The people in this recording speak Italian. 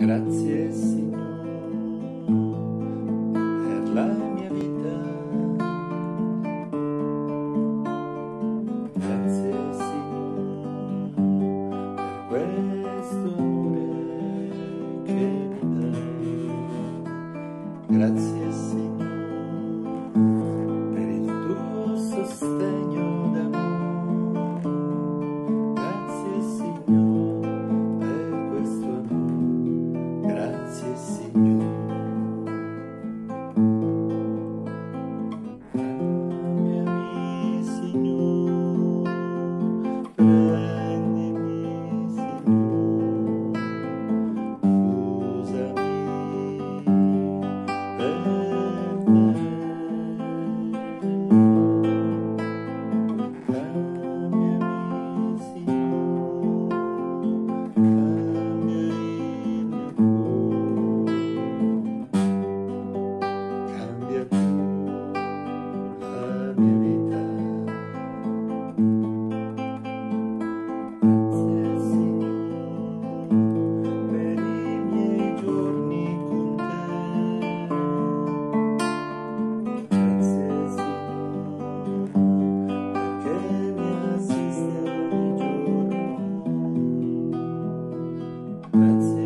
Grazie Signore per la mia vita. Grazie Signore per questo amore che mi dai. Grazie Signore. Amen. That's it.